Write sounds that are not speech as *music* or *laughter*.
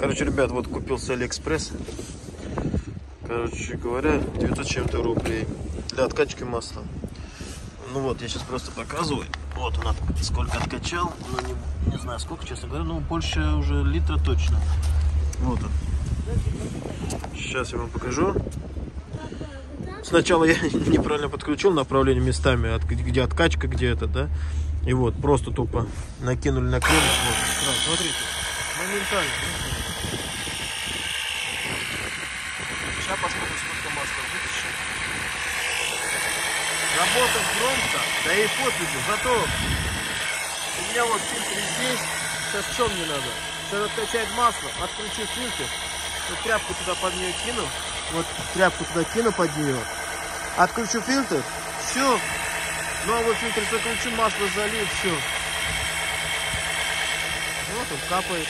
Короче, ребят, вот купил с Алиэкспресс. Короче говоря, 900 чем-то рублей. Для откачки масла. Ну вот, я сейчас просто показываю. Вот он от- сколько откачал. Ну, не, не знаю сколько, честно говоря. Ну, больше уже литра точно. Вот он. Сейчас я вам покажу. Сначала я *laughs* неправильно подключил направление местами, где откачка, где это, да. И вот, просто тупо накинули на клемму. Вот, смотрите, моментально. Сейчас посмотрим, сколько масла вытащим. Работать громко, да и подвигу. Зато у меня вот фильтр здесь. Сейчас что мне надо? Сейчас откачать масло, отключу фильтр. Вот тряпку туда под нее кину. Вот тряпку туда кину под нее. Отключу фильтр. Все. Новый фильтр заключу, масло залью, все. Вот он капает.